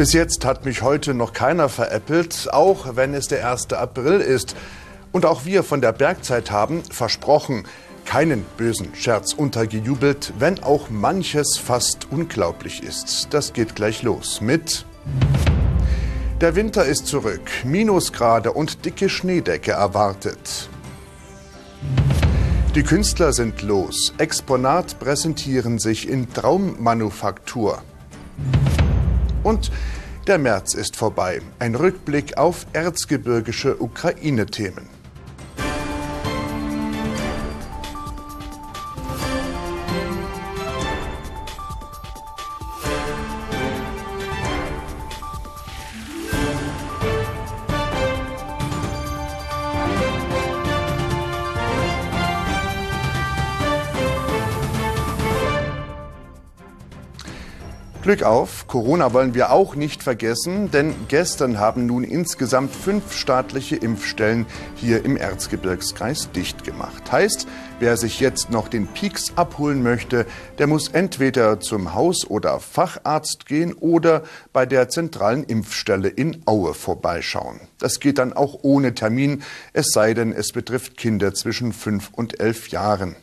Bis jetzt hat mich heute noch keiner veräppelt, auch wenn es der 1. April ist. Und auch wir von der Bergzeit haben versprochen, keinen bösen Scherz untergejubelt, wenn auch manches fast unglaublich ist. Das geht gleich los mit Der Winter ist zurück, Minusgrade und dicke Schneedecke erwartet. Die Künstler sind los, Exponat präsentieren sich in Traummanufaktur. Und der März ist vorbei. Ein Rückblick auf erzgebirgische Ukraine-Themen. Glück auf, Corona wollen wir auch nicht vergessen, denn gestern haben nun insgesamt fünf staatliche Impfstellen hier im Erzgebirgskreis dicht gemacht. Heißt, wer sich jetzt noch den Peaks abholen möchte, der muss entweder zum Haus- oder Facharzt gehen oder bei der zentralen Impfstelle in Aue vorbeischauen. Das geht dann auch ohne Termin, es sei denn, es betrifft Kinder zwischen fünf und elf Jahren.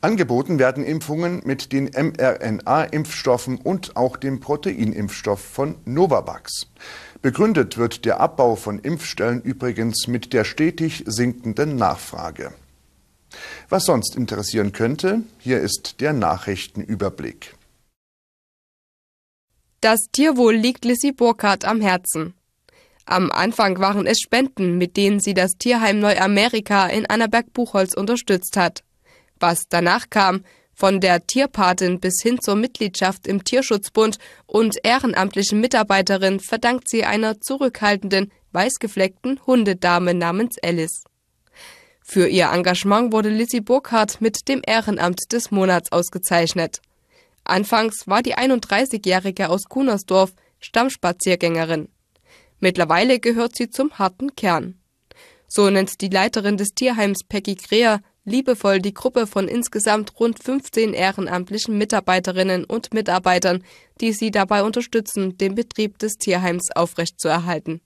Angeboten werden Impfungen mit den mRNA-Impfstoffen und auch dem Proteinimpfstoff von Novavax. Begründet wird der Abbau von Impfstellen übrigens mit der stetig sinkenden Nachfrage. Was sonst interessieren könnte, hier ist der Nachrichtenüberblick. Das Tierwohl liegt Lissy Burkhardt am Herzen. Am Anfang waren es Spenden, mit denen sie das Tierheim Neuamerika in Annaberg-Buchholz unterstützt hat. Was danach kam, von der Tierpatin bis hin zur Mitgliedschaft im Tierschutzbund und ehrenamtlichen Mitarbeiterin verdankt sie einer zurückhaltenden, weißgefleckten Hundedame namens Alice. Für ihr Engagement wurde Lizzie Burkhardt mit dem Ehrenamt des Monats ausgezeichnet. Anfangs war die 31-Jährige aus Kunersdorf Stammspaziergängerin. Mittlerweile gehört sie zum harten Kern. So nennt die Leiterin des Tierheims Peggy Greer liebevoll die Gruppe von insgesamt rund 15 ehrenamtlichen Mitarbeiterinnen und Mitarbeitern, die sie dabei unterstützen, den Betrieb des Tierheims aufrechtzuerhalten.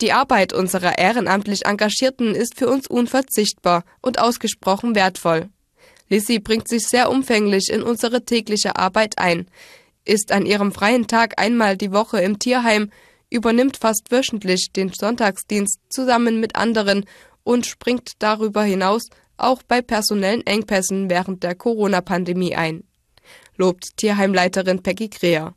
Die Arbeit unserer ehrenamtlich Engagierten ist für uns unverzichtbar und ausgesprochen wertvoll. Lissy bringt sich sehr umfänglich in unsere tägliche Arbeit ein, ist an ihrem freien Tag einmal die Woche im Tierheim, übernimmt fast wöchentlich den Sonntagsdienst zusammen mit anderen und springt darüber hinaus auch bei personellen Engpässen während der Corona-Pandemie ein, lobt Tierheimleiterin Peggy Greer.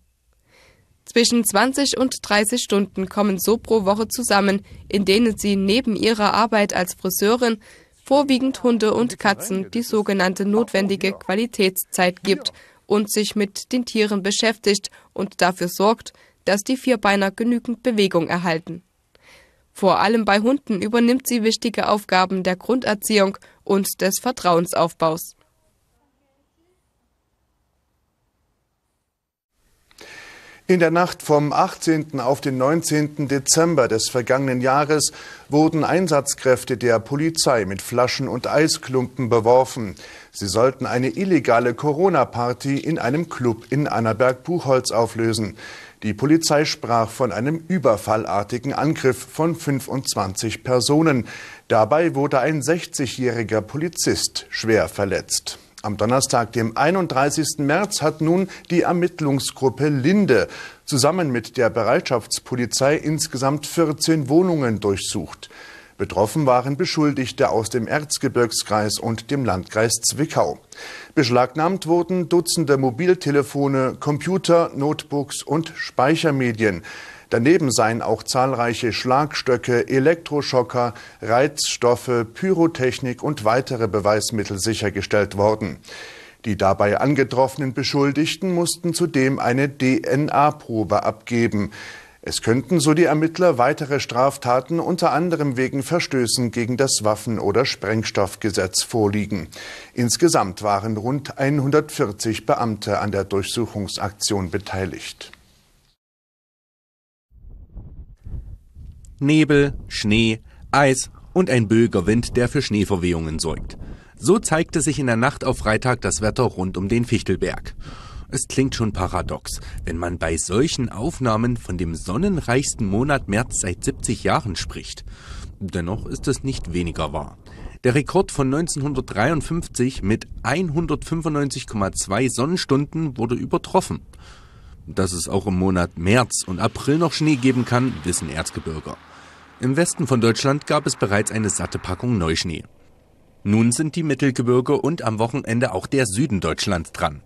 Zwischen 20 und 30 Stunden kommen so pro Woche zusammen, in denen sie neben ihrer Arbeit als Friseurin vorwiegend Hunde und Katzen die sogenannte notwendige Qualitätszeit gibt und sich mit den Tieren beschäftigt und dafür sorgt, dass die Vierbeiner genügend Bewegung erhalten. Vor allem bei Hunden übernimmt sie wichtige Aufgaben der Grunderziehung und des Vertrauensaufbaus. In der Nacht vom 18. auf den 19. Dezember des vergangenen Jahres wurden Einsatzkräfte der Polizei mit Flaschen und Eisklumpen beworfen. Sie sollten eine illegale Corona-Party in einem Club in Annaberg-Buchholz auflösen. Die Polizei sprach von einem überfallartigen Angriff von 25 Personen. Dabei wurde ein 60-jähriger Polizist schwer verletzt. Am Donnerstag, dem 31. März, hat nun die Ermittlungsgruppe Linde zusammen mit der Bereitschaftspolizei insgesamt 14 Wohnungen durchsucht. Betroffen waren Beschuldigte aus dem Erzgebirgskreis und dem Landkreis Zwickau. Beschlagnahmt wurden Dutzende Mobiltelefone, Computer, Notebooks und Speichermedien. Daneben seien auch zahlreiche Schlagstöcke, Elektroschocker, Reizstoffe, Pyrotechnik und weitere Beweismittel sichergestellt worden. Die dabei angetroffenen Beschuldigten mussten zudem eine DNA-Probe abgeben. Es könnten, so die Ermittler, weitere Straftaten unter anderem wegen Verstößen gegen das Waffen- oder Sprengstoffgesetz vorliegen. Insgesamt waren rund 140 Beamte an der Durchsuchungsaktion beteiligt. Nebel, Schnee, Eis und ein böiger Wind, der für Schneeverwehungen sorgt. So zeigte sich in der Nacht auf Freitag das Wetter rund um den Fichtelberg. Es klingt schon paradox, wenn man bei solchen Aufnahmen von dem sonnenreichsten Monat März seit 70 Jahren spricht. Dennoch ist es nicht weniger wahr. Der Rekord von 1953 mit 195,2 Sonnenstunden wurde übertroffen. Dass es auch im Monat März und April noch Schnee geben kann, wissen Erzgebirger. Im Westen von Deutschland gab es bereits eine satte Packung Neuschnee. Nun sind die Mittelgebirge und am Wochenende auch der Süden Deutschlands dran.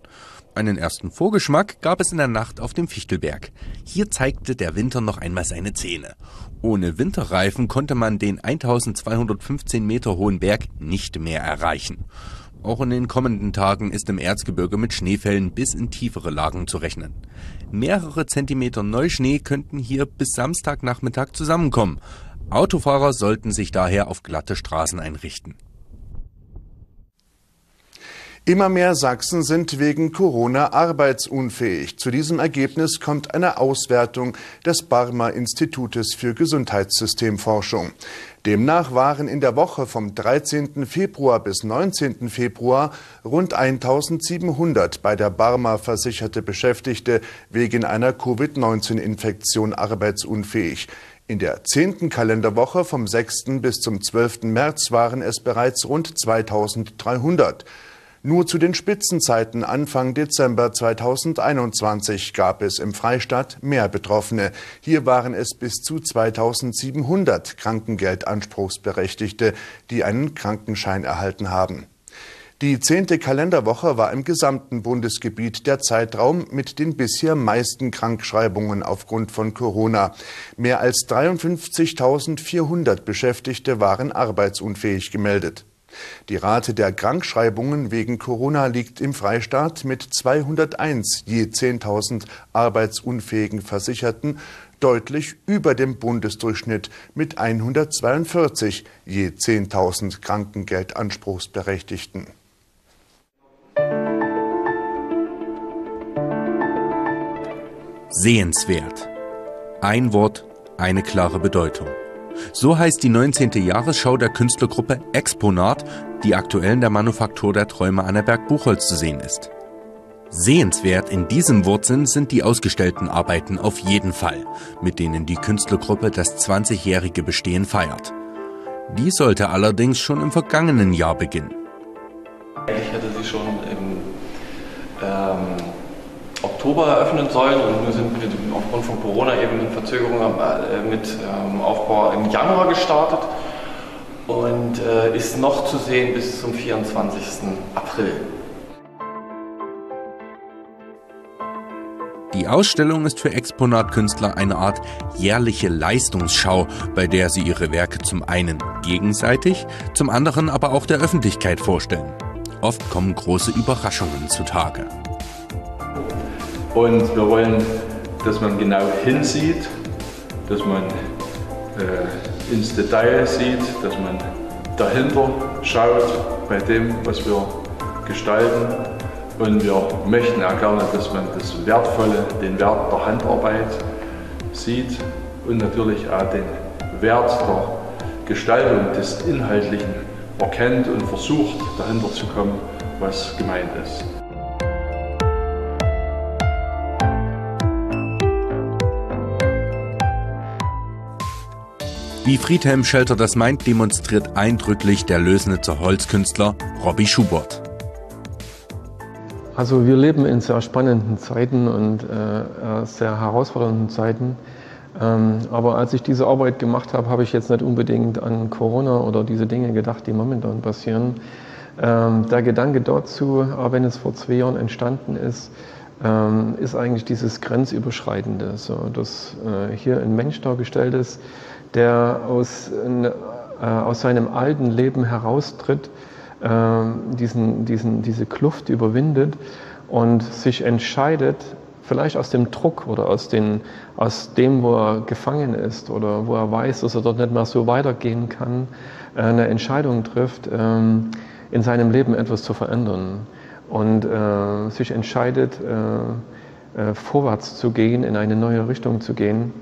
Einen ersten Vorgeschmack gab es in der Nacht auf dem Fichtelberg. Hier zeigte der Winter noch einmal seine Zähne. Ohne Winterreifen konnte man den 1215 Meter hohen Berg nicht mehr erreichen. Auch in den kommenden Tagen ist im Erzgebirge mit Schneefällen bis in tiefere Lagen zu rechnen. Mehrere Zentimeter Neuschnee könnten hier bis Samstagnachmittag zusammenkommen. Autofahrer sollten sich daher auf glatte Straßen einrichten. Immer mehr Sachsen sind wegen Corona arbeitsunfähig. Zu diesem Ergebnis kommt eine Auswertung des Barmer Institutes für Gesundheitssystemforschung. Demnach waren in der Woche vom 13. Februar bis 19. Februar rund 1700 bei der Barmer versicherte Beschäftigte wegen einer Covid-19-Infektion arbeitsunfähig. In der zehnten Kalenderwoche vom 6. bis zum 12. März waren es bereits rund 2300. Nur zu den Spitzenzeiten Anfang Dezember 2021 gab es im Freistaat mehr Betroffene. Hier waren es bis zu 2700 Krankengeldanspruchsberechtigte, die einen Krankenschein erhalten haben. Die zehnte Kalenderwoche war im gesamten Bundesgebiet der Zeitraum mit den bisher meisten Krankschreibungen aufgrund von Corona. Mehr als 53.400 Beschäftigte waren arbeitsunfähig gemeldet. Die Rate der Krankschreibungen wegen Corona liegt im Freistaat mit 201 je 10.000 arbeitsunfähigen Versicherten deutlich über dem Bundesdurchschnitt mit 142 je 10.000 Krankengeldanspruchsberechtigten. Sehenswert. Ein Wort, eine klare Bedeutung. So heißt die 19. Jahresschau der Künstlergruppe Exponat, die aktuell in der Manufaktur der Träume Annaberg Buchholz zu sehen ist. Sehenswert in diesem Wortsinn sind die ausgestellten Arbeiten auf jeden Fall, mit denen die Künstlergruppe das 20-jährige Bestehen feiert. Die sollte allerdings schon im vergangenen Jahr beginnen. Ich hätte sie schon im ähm, Oktober eröffnen sollen und nun sind wir aufgrund von Corona eben in Verzögerung äh, mit ähm, Aufbau im Januar gestartet und äh, ist noch zu sehen bis zum 24. April. Die Ausstellung ist für Exponatkünstler eine Art jährliche Leistungsschau, bei der sie ihre Werke zum einen gegenseitig, zum anderen aber auch der Öffentlichkeit vorstellen. Oft kommen große Überraschungen zutage. Und wir wollen, dass man genau hinsieht, dass man äh, ins Detail sieht, dass man dahinter schaut bei dem, was wir gestalten. Und wir möchten auch gerne, dass man das Wertvolle, den Wert der Handarbeit sieht und natürlich auch den Wert der Gestaltung des Inhaltlichen erkennt und versucht dahinter zu kommen, was gemeint ist. Wie Friedhelm Schelter das meint, demonstriert eindrücklich der Lösnitzer Holzkünstler Robbie Schubert. Also wir leben in sehr spannenden Zeiten und äh, sehr herausfordernden Zeiten. Ähm, aber als ich diese Arbeit gemacht habe, habe ich jetzt nicht unbedingt an Corona oder diese Dinge gedacht, die momentan passieren. Ähm, der Gedanke dazu, auch wenn es vor zwei Jahren entstanden ist, ähm, ist eigentlich dieses Grenzüberschreitende, so dass äh, hier ein Mensch dargestellt ist, der aus, äh, aus seinem alten Leben heraustritt, äh, diesen, diesen, diese Kluft überwindet und sich entscheidet, vielleicht aus dem Druck oder aus, den, aus dem, wo er gefangen ist oder wo er weiß, dass er dort nicht mehr so weitergehen kann, äh, eine Entscheidung trifft, ähm, in seinem Leben etwas zu verändern und äh, sich entscheidet, äh, vorwärts zu gehen, in eine neue Richtung zu gehen.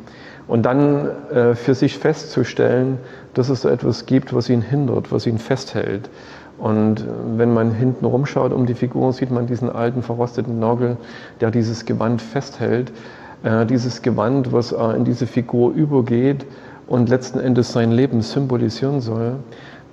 Und dann äh, für sich festzustellen, dass es etwas gibt, was ihn hindert, was ihn festhält. Und äh, wenn man hinten rumschaut um die Figur, sieht man diesen alten verrosteten Nagel, der dieses Gewand festhält. Äh, dieses Gewand, was äh, in diese Figur übergeht und letzten Endes sein Leben symbolisieren soll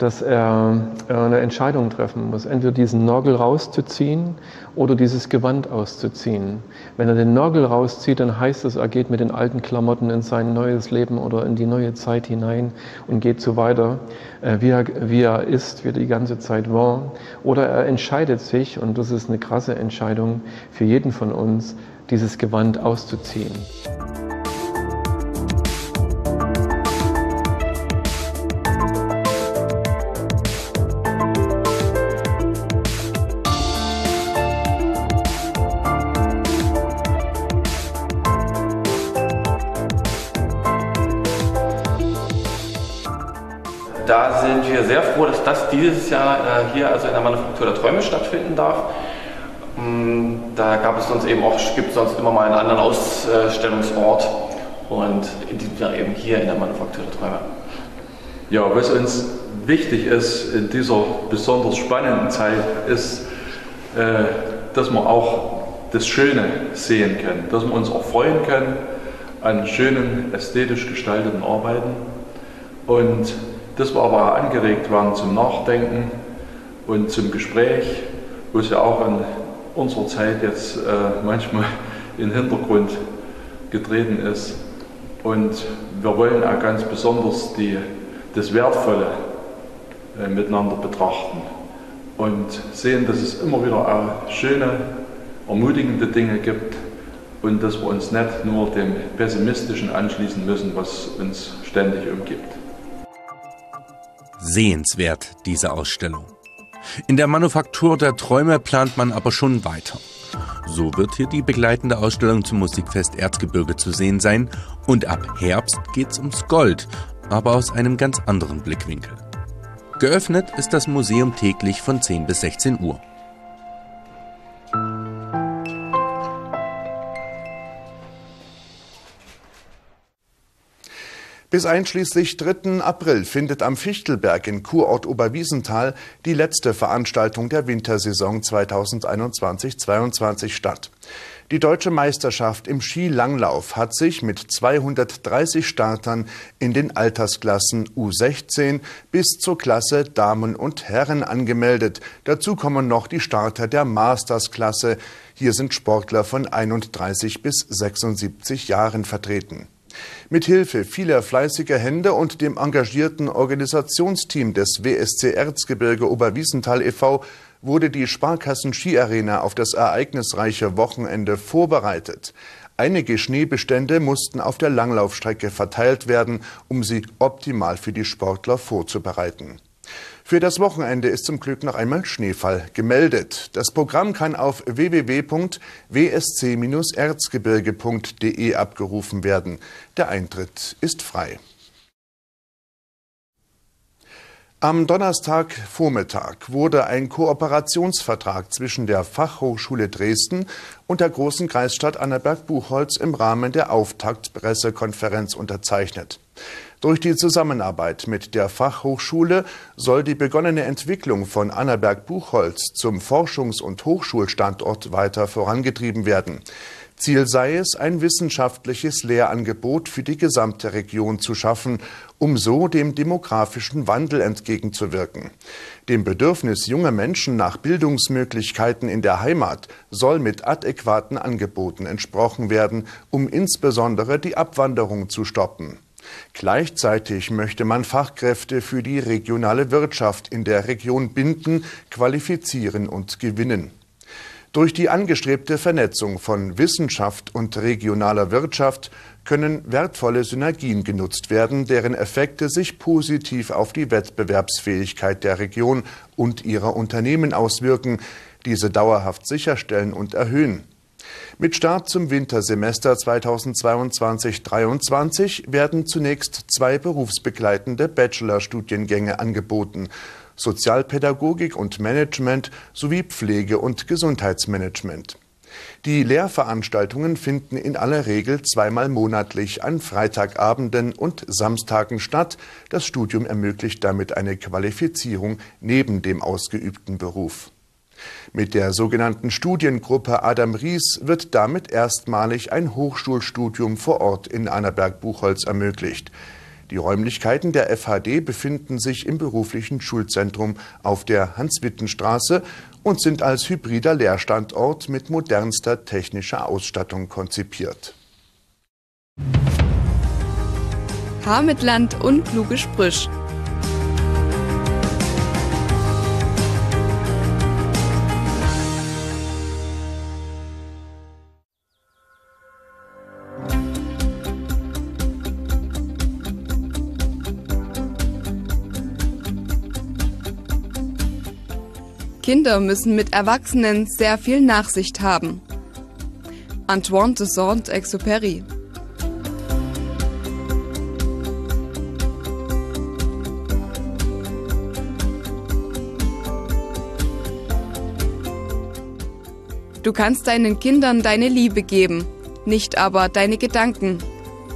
dass er äh, eine Entscheidung treffen muss, entweder diesen Nagel rauszuziehen oder dieses Gewand auszuziehen. Wenn er den Nagel rauszieht, dann heißt es, er geht mit den alten Klamotten in sein neues Leben oder in die neue Zeit hinein und geht so weiter, äh, wie er, wie er ist, wie er die ganze Zeit war. Oder er entscheidet sich, und das ist eine krasse Entscheidung für jeden von uns, dieses Gewand auszuziehen. Dieses Jahr äh, hier also in der Manufaktur der Träume stattfinden darf. Mm, da gab es sonst eben auch, gibt es sonst immer mal einen anderen Ausstellungsort und in diesem Jahr eben hier in der Manufaktur der Träume. Ja, was uns wichtig ist in dieser besonders spannenden Zeit, ist, äh, dass wir auch das Schöne sehen können, dass wir uns auch freuen können an schönen, ästhetisch gestalteten Arbeiten und dass wir aber angeregt werden zum Nachdenken und zum Gespräch, wo es ja auch in unserer Zeit jetzt äh, manchmal in den Hintergrund getreten ist. Und wir wollen auch ganz besonders die, das Wertvolle äh, miteinander betrachten und sehen, dass es immer wieder auch schöne, ermutigende Dinge gibt und dass wir uns nicht nur dem Pessimistischen anschließen müssen, was uns ständig umgibt sehenswert, diese Ausstellung. In der Manufaktur der Träume plant man aber schon weiter. So wird hier die begleitende Ausstellung zum Musikfest Erzgebirge zu sehen sein und ab Herbst geht's ums Gold, aber aus einem ganz anderen Blickwinkel. Geöffnet ist das Museum täglich von 10 bis 16 Uhr. Bis einschließlich 3. April findet am Fichtelberg in Kurort Oberwiesenthal die letzte Veranstaltung der Wintersaison 2021-22 statt. Die deutsche Meisterschaft im Skilanglauf hat sich mit 230 Startern in den Altersklassen U16 bis zur Klasse Damen und Herren angemeldet. Dazu kommen noch die Starter der Mastersklasse. Hier sind Sportler von 31 bis 76 Jahren vertreten. Mit Hilfe vieler fleißiger Hände und dem engagierten Organisationsteam des WSC Erzgebirge Oberwiesenthal e.V. wurde die Sparkassen Skiarena auf das ereignisreiche Wochenende vorbereitet. Einige Schneebestände mussten auf der Langlaufstrecke verteilt werden, um sie optimal für die Sportler vorzubereiten. Für das Wochenende ist zum Glück noch einmal Schneefall gemeldet. Das Programm kann auf www.wsc-erzgebirge.de abgerufen werden. Der Eintritt ist frei. Am Donnerstagvormittag wurde ein Kooperationsvertrag zwischen der Fachhochschule Dresden und der großen Kreisstadt Annaberg-Buchholz im Rahmen der Auftaktpressekonferenz unterzeichnet. Durch die Zusammenarbeit mit der Fachhochschule soll die begonnene Entwicklung von Annaberg-Buchholz zum Forschungs- und Hochschulstandort weiter vorangetrieben werden. Ziel sei es, ein wissenschaftliches Lehrangebot für die gesamte Region zu schaffen, um so dem demografischen Wandel entgegenzuwirken. Dem Bedürfnis junger Menschen nach Bildungsmöglichkeiten in der Heimat soll mit adäquaten Angeboten entsprochen werden, um insbesondere die Abwanderung zu stoppen. Gleichzeitig möchte man Fachkräfte für die regionale Wirtschaft in der Region binden, qualifizieren und gewinnen. Durch die angestrebte Vernetzung von Wissenschaft und regionaler Wirtschaft können wertvolle Synergien genutzt werden, deren Effekte sich positiv auf die Wettbewerbsfähigkeit der Region und ihrer Unternehmen auswirken, diese dauerhaft sicherstellen und erhöhen. Mit Start zum Wintersemester 2022-23 werden zunächst zwei berufsbegleitende Bachelorstudiengänge angeboten. Sozialpädagogik und Management sowie Pflege- und Gesundheitsmanagement. Die Lehrveranstaltungen finden in aller Regel zweimal monatlich an Freitagabenden und Samstagen statt. Das Studium ermöglicht damit eine Qualifizierung neben dem ausgeübten Beruf. Mit der sogenannten Studiengruppe Adam Ries wird damit erstmalig ein Hochschulstudium vor Ort in Annaberg-Buchholz ermöglicht. Die Räumlichkeiten der FHD befinden sich im beruflichen Schulzentrum auf der Hans-Witten-Straße und sind als hybrider Lehrstandort mit modernster technischer Ausstattung konzipiert. Haar mit Land und kluge Sprüche. Kinder müssen mit Erwachsenen sehr viel Nachsicht haben. Antoine de Saint-Exupéry Du kannst deinen Kindern deine Liebe geben, nicht aber deine Gedanken.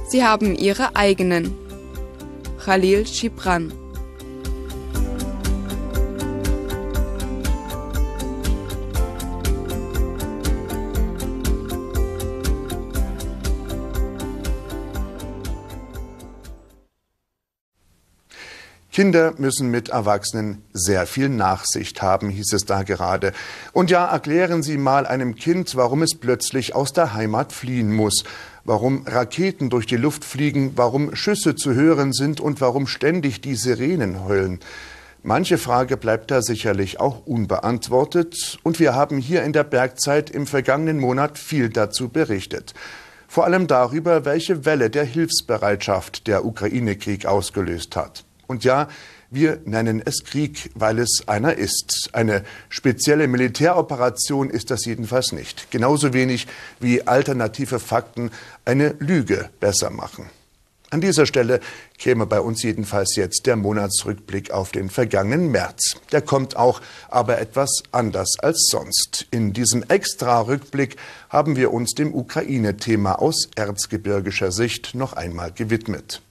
Sie haben ihre eigenen. Khalil Gibran Kinder müssen mit Erwachsenen sehr viel Nachsicht haben, hieß es da gerade. Und ja, erklären Sie mal einem Kind, warum es plötzlich aus der Heimat fliehen muss, warum Raketen durch die Luft fliegen, warum Schüsse zu hören sind und warum ständig die Sirenen heulen. Manche Frage bleibt da sicherlich auch unbeantwortet und wir haben hier in der Bergzeit im vergangenen Monat viel dazu berichtet. Vor allem darüber, welche Welle der Hilfsbereitschaft der Ukraine-Krieg ausgelöst hat. Und ja, wir nennen es Krieg, weil es einer ist. Eine spezielle Militäroperation ist das jedenfalls nicht. Genauso wenig wie alternative Fakten eine Lüge besser machen. An dieser Stelle käme bei uns jedenfalls jetzt der Monatsrückblick auf den vergangenen März. Der kommt auch, aber etwas anders als sonst. In diesem Extra-Rückblick haben wir uns dem Ukraine-Thema aus erzgebirgischer Sicht noch einmal gewidmet.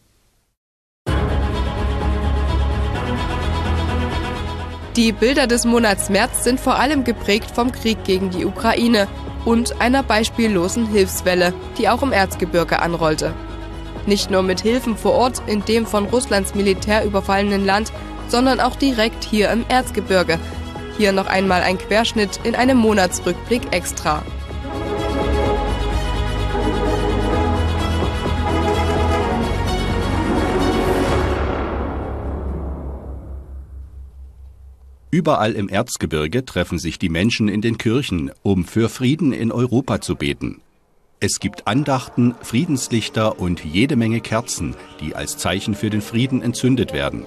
Die Bilder des Monats März sind vor allem geprägt vom Krieg gegen die Ukraine und einer beispiellosen Hilfswelle, die auch im Erzgebirge anrollte. Nicht nur mit Hilfen vor Ort in dem von Russlands Militär überfallenen Land, sondern auch direkt hier im Erzgebirge. Hier noch einmal ein Querschnitt in einem Monatsrückblick extra. Überall im Erzgebirge treffen sich die Menschen in den Kirchen, um für Frieden in Europa zu beten. Es gibt Andachten, Friedenslichter und jede Menge Kerzen, die als Zeichen für den Frieden entzündet werden.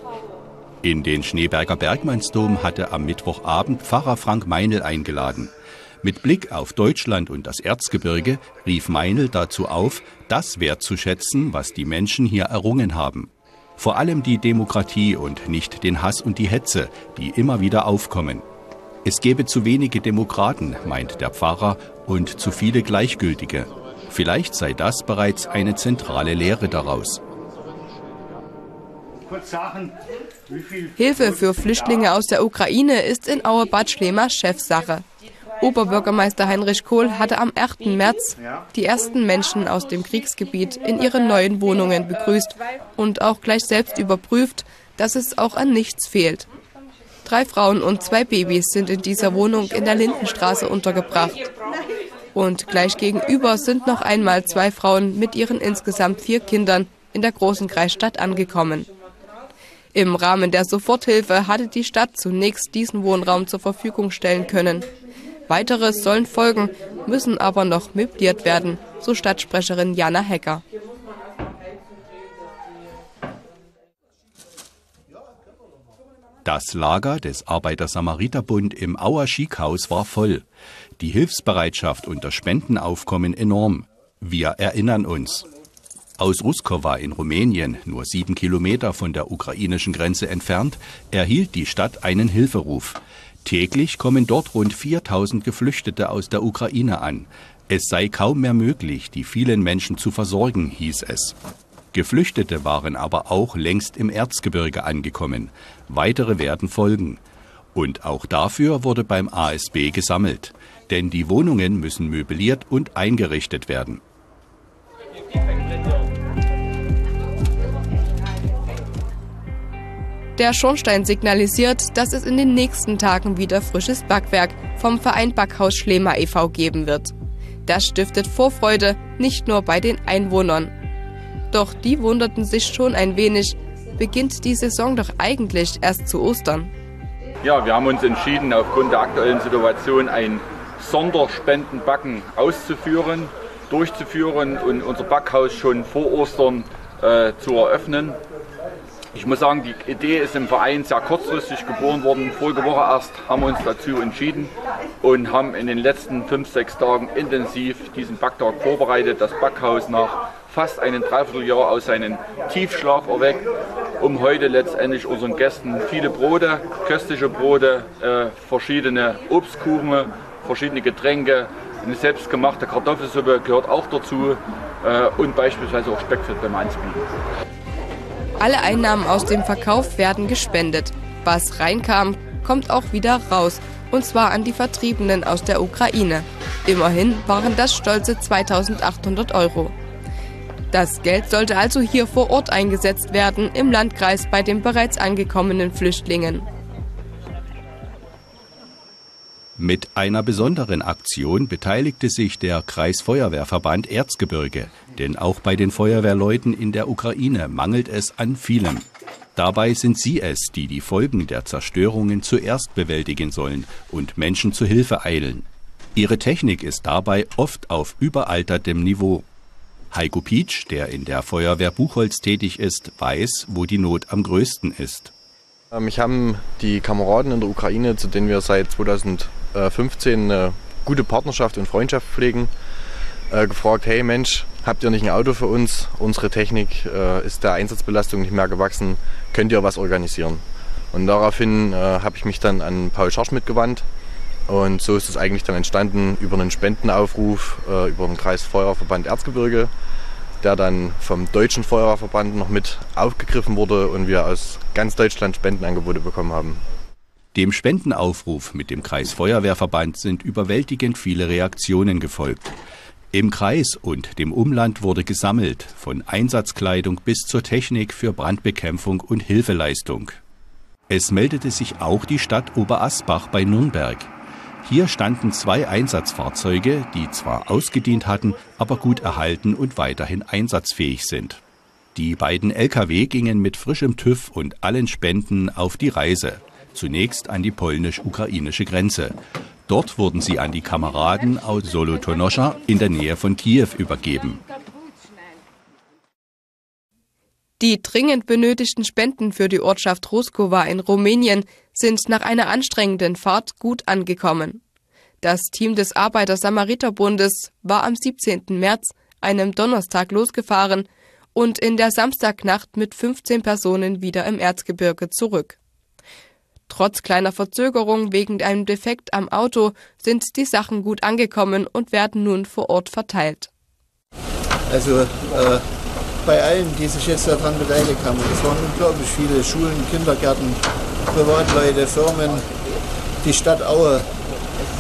In den Schneeberger Bergmannsdom hatte am Mittwochabend Pfarrer Frank Meinl eingeladen. Mit Blick auf Deutschland und das Erzgebirge rief Meinl dazu auf, das wertzuschätzen, was die Menschen hier errungen haben. Vor allem die Demokratie und nicht den Hass und die Hetze, die immer wieder aufkommen. Es gäbe zu wenige Demokraten, meint der Pfarrer, und zu viele Gleichgültige. Vielleicht sei das bereits eine zentrale Lehre daraus. Hilfe für Flüchtlinge aus der Ukraine ist in Auerbad Schlema Chefsache. Oberbürgermeister Heinrich Kohl hatte am 8. März die ersten Menschen aus dem Kriegsgebiet in ihren neuen Wohnungen begrüßt und auch gleich selbst überprüft, dass es auch an nichts fehlt. Drei Frauen und zwei Babys sind in dieser Wohnung in der Lindenstraße untergebracht. Und gleich gegenüber sind noch einmal zwei Frauen mit ihren insgesamt vier Kindern in der großen Kreisstadt angekommen. Im Rahmen der Soforthilfe hatte die Stadt zunächst diesen Wohnraum zur Verfügung stellen können. Weiteres sollen folgen, müssen aber noch möbliert werden, so Stadtsprecherin Jana Hecker. Das Lager des Arbeiter-Samariter-Bund im Auer Schiekhaus war voll. Die Hilfsbereitschaft und das Spendenaufkommen enorm. Wir erinnern uns. Aus Ruskova in Rumänien, nur sieben Kilometer von der ukrainischen Grenze entfernt, erhielt die Stadt einen Hilferuf. Täglich kommen dort rund 4000 Geflüchtete aus der Ukraine an. Es sei kaum mehr möglich, die vielen Menschen zu versorgen, hieß es. Geflüchtete waren aber auch längst im Erzgebirge angekommen. Weitere werden folgen. Und auch dafür wurde beim ASB gesammelt. Denn die Wohnungen müssen möbliert und eingerichtet werden. Der Schornstein signalisiert, dass es in den nächsten Tagen wieder frisches Backwerk vom Verein Backhaus Schlema e.V. geben wird. Das stiftet Vorfreude nicht nur bei den Einwohnern. Doch die wunderten sich schon ein wenig, beginnt die Saison doch eigentlich erst zu Ostern. Ja, wir haben uns entschieden, aufgrund der aktuellen Situation ein Sonderspendenbacken auszuführen, durchzuführen und unser Backhaus schon vor Ostern äh, zu eröffnen. Ich muss sagen, die Idee ist im Verein sehr kurzfristig geboren worden. Vorige Woche erst haben wir uns dazu entschieden und haben in den letzten fünf, sechs Tagen intensiv diesen Backtag vorbereitet, das Backhaus nach fast einem Dreivierteljahr aus seinem Tiefschlaf erweckt, um heute letztendlich unseren Gästen viele Brote, köstliche Brote, äh, verschiedene Obstkuchen, verschiedene Getränke, eine selbstgemachte Kartoffelsuppe gehört auch dazu äh, und beispielsweise auch Speckfett beim Anspielen. Alle Einnahmen aus dem Verkauf werden gespendet. Was reinkam, kommt auch wieder raus. Und zwar an die Vertriebenen aus der Ukraine. Immerhin waren das stolze 2800 Euro. Das Geld sollte also hier vor Ort eingesetzt werden, im Landkreis bei den bereits angekommenen Flüchtlingen. Mit einer besonderen Aktion beteiligte sich der Kreisfeuerwehrverband Erzgebirge, denn auch bei den Feuerwehrleuten in der Ukraine mangelt es an vielem. Dabei sind sie es, die die Folgen der Zerstörungen zuerst bewältigen sollen und Menschen zu Hilfe eilen. Ihre Technik ist dabei oft auf überaltertem Niveau. Heiko Pietsch, der in der Feuerwehr Buchholz tätig ist, weiß, wo die Not am größten ist. Mich haben die Kameraden in der Ukraine, zu denen wir seit 2015 eine gute Partnerschaft und Freundschaft pflegen, äh, gefragt, hey Mensch, habt ihr nicht ein Auto für uns? Unsere Technik äh, ist der Einsatzbelastung nicht mehr gewachsen, könnt ihr was organisieren? Und daraufhin äh, habe ich mich dann an Paul Scharschmidt gewandt und so ist es eigentlich dann entstanden über einen Spendenaufruf über den Kreisfeuerverband Erzgebirge der dann vom Deutschen Feuerwehrverband noch mit aufgegriffen wurde und wir aus ganz Deutschland Spendenangebote bekommen haben. Dem Spendenaufruf mit dem Kreisfeuerwehrverband sind überwältigend viele Reaktionen gefolgt. Im Kreis und dem Umland wurde gesammelt, von Einsatzkleidung bis zur Technik für Brandbekämpfung und Hilfeleistung. Es meldete sich auch die Stadt Oberasbach bei Nürnberg. Hier standen zwei Einsatzfahrzeuge, die zwar ausgedient hatten, aber gut erhalten und weiterhin einsatzfähig sind. Die beiden Lkw gingen mit frischem TÜV und allen Spenden auf die Reise. Zunächst an die polnisch-ukrainische Grenze. Dort wurden sie an die Kameraden aus Solotonoscha in der Nähe von Kiew übergeben. Die dringend benötigten Spenden für die Ortschaft Ruskova in Rumänien sind nach einer anstrengenden Fahrt gut angekommen. Das Team des Arbeiter-Samariter-Bundes war am 17. März, einem Donnerstag, losgefahren und in der Samstagnacht mit 15 Personen wieder im Erzgebirge zurück. Trotz kleiner Verzögerung wegen einem Defekt am Auto sind die Sachen gut angekommen und werden nun vor Ort verteilt. Also äh, bei allen, die sich jetzt daran beteiligt haben, es waren unglaublich viele Schulen, Kindergärten, Privatleute, Firmen, die Stadt Aue.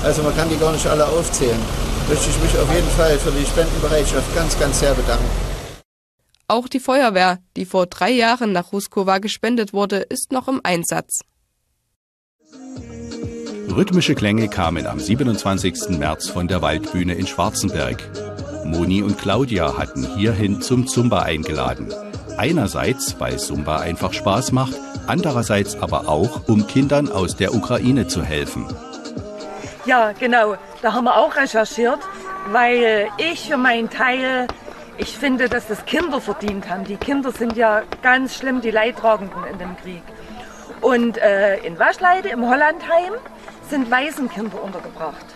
Also man kann die gar nicht alle aufzählen. Möchte ich mich auf jeden Fall für die Spendenbereitschaft ganz, ganz sehr bedanken. Auch die Feuerwehr, die vor drei Jahren nach Ruskova gespendet wurde, ist noch im Einsatz. Rhythmische Klänge kamen am 27. März von der Waldbühne in Schwarzenberg. Moni und Claudia hatten hierhin zum Zumba eingeladen. Einerseits, weil Zumba einfach Spaß macht, andererseits aber auch, um Kindern aus der Ukraine zu helfen. Ja, genau. Da haben wir auch recherchiert, weil ich für meinen Teil, ich finde, dass das Kinder verdient haben. Die Kinder sind ja ganz schlimm die Leidtragenden in dem Krieg. Und äh, in Waschleide im Hollandheim sind Waisenkinder untergebracht.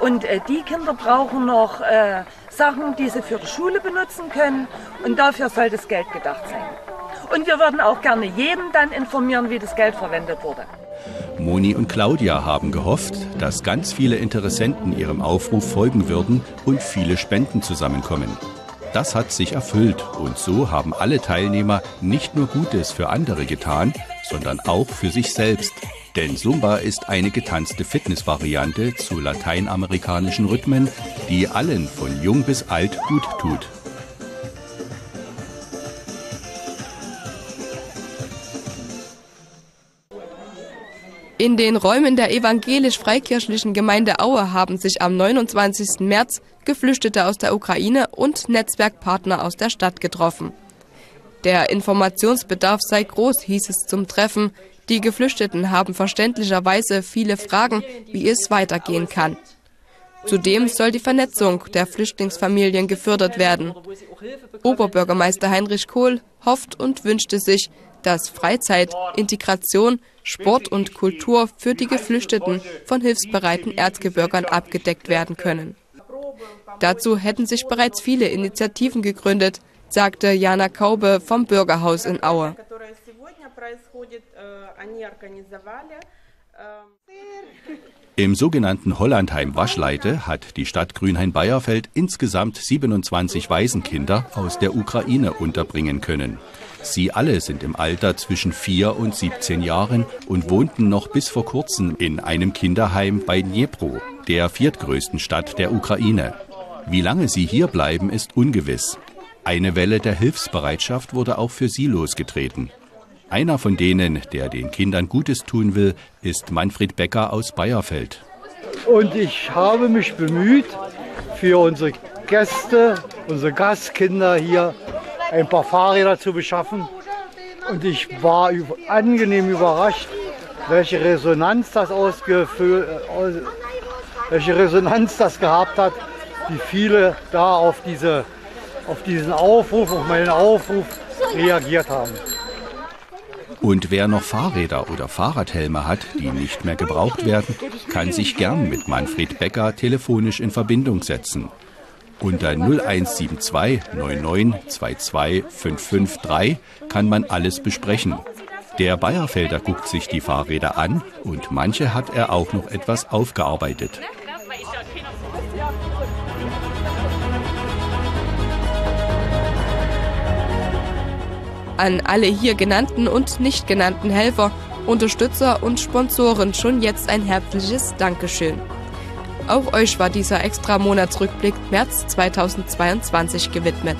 Und äh, die Kinder brauchen noch äh, Sachen, die sie für die Schule benutzen können. Und dafür soll das Geld gedacht sein. Und wir würden auch gerne jeden dann informieren, wie das Geld verwendet wurde. Moni und Claudia haben gehofft, dass ganz viele Interessenten ihrem Aufruf folgen würden und viele Spenden zusammenkommen. Das hat sich erfüllt und so haben alle Teilnehmer nicht nur Gutes für andere getan, sondern auch für sich selbst. Denn Zumba ist eine getanzte Fitnessvariante zu lateinamerikanischen Rhythmen, die allen von jung bis alt gut tut. In den Räumen der evangelisch-freikirchlichen Gemeinde Aue haben sich am 29. März Geflüchtete aus der Ukraine und Netzwerkpartner aus der Stadt getroffen. Der Informationsbedarf sei groß, hieß es zum Treffen. Die Geflüchteten haben verständlicherweise viele Fragen, wie es weitergehen kann. Zudem soll die Vernetzung der Flüchtlingsfamilien gefördert werden. Oberbürgermeister Heinrich Kohl hofft und wünschte sich, dass Freizeit, Integration, Sport und Kultur für die Geflüchteten von hilfsbereiten Erzgebirgern abgedeckt werden können. Dazu hätten sich bereits viele Initiativen gegründet, sagte Jana Kaube vom Bürgerhaus in Aue. Im sogenannten Hollandheim Waschleite hat die Stadt Grünhain-Beierfeld insgesamt 27 Waisenkinder aus der Ukraine unterbringen können. Sie alle sind im Alter zwischen 4 und 17 Jahren und wohnten noch bis vor kurzem in einem Kinderheim bei Dnipro, der viertgrößten Stadt der Ukraine. Wie lange sie hier bleiben, ist ungewiss. Eine Welle der Hilfsbereitschaft wurde auch für sie losgetreten. Einer von denen, der den Kindern Gutes tun will, ist Manfred Becker aus Bayerfeld. Und ich habe mich bemüht, für unsere Gäste, unsere Gastkinder hier ein paar Fahrräder zu beschaffen. Und ich war angenehm überrascht, welche Resonanz das welche Resonanz das gehabt hat, wie viele da auf, diese, auf diesen Aufruf, auf meinen Aufruf reagiert haben. Und wer noch Fahrräder oder Fahrradhelme hat, die nicht mehr gebraucht werden, kann sich gern mit Manfred Becker telefonisch in Verbindung setzen. Unter 0172 9922 553 kann man alles besprechen. Der Bayerfelder guckt sich die Fahrräder an und manche hat er auch noch etwas aufgearbeitet. An alle hier genannten und nicht genannten Helfer, Unterstützer und Sponsoren schon jetzt ein herzliches Dankeschön. Auch euch war dieser extra Monatsrückblick März 2022 gewidmet.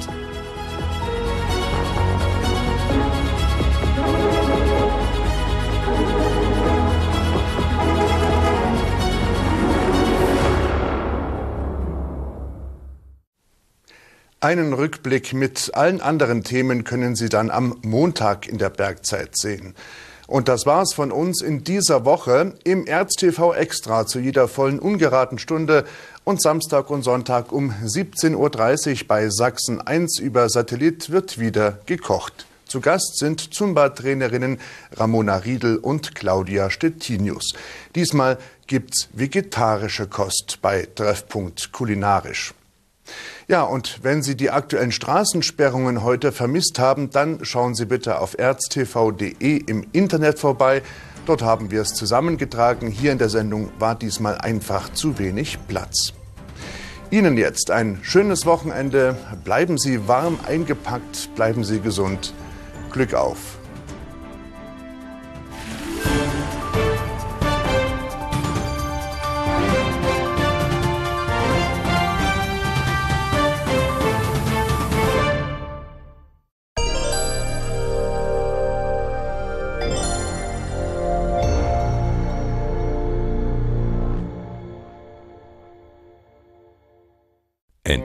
Einen Rückblick mit allen anderen Themen können Sie dann am Montag in der Bergzeit sehen. Und das war's von uns in dieser Woche im ErzTV Extra zu jeder vollen ungeraden Stunde und Samstag und Sonntag um 17.30 Uhr bei Sachsen 1 über Satellit wird wieder gekocht. Zu Gast sind Zumba-Trainerinnen Ramona Riedel und Claudia Stettinius. Diesmal gibt's vegetarische Kost bei Treffpunkt Kulinarisch. Ja, und wenn Sie die aktuellen Straßensperrungen heute vermisst haben, dann schauen Sie bitte auf erztv.de im Internet vorbei. Dort haben wir es zusammengetragen. Hier in der Sendung war diesmal einfach zu wenig Platz. Ihnen jetzt ein schönes Wochenende. Bleiben Sie warm eingepackt, bleiben Sie gesund. Glück auf!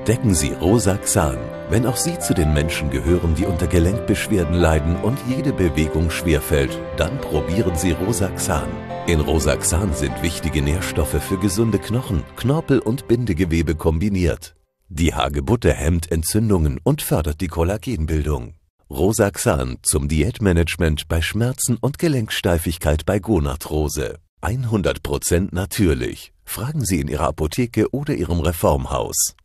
Entdecken Sie Rosaxan. Wenn auch Sie zu den Menschen gehören, die unter Gelenkbeschwerden leiden und jede Bewegung schwerfällt, dann probieren Sie Rosaxan. In Rosaxan sind wichtige Nährstoffe für gesunde Knochen, Knorpel und Bindegewebe kombiniert. Die Hagebutte hemmt Entzündungen und fördert die Kollagenbildung. Rosaxan zum Diätmanagement bei Schmerzen und Gelenksteifigkeit bei Gonarthrose. 100% natürlich. Fragen Sie in Ihrer Apotheke oder Ihrem Reformhaus.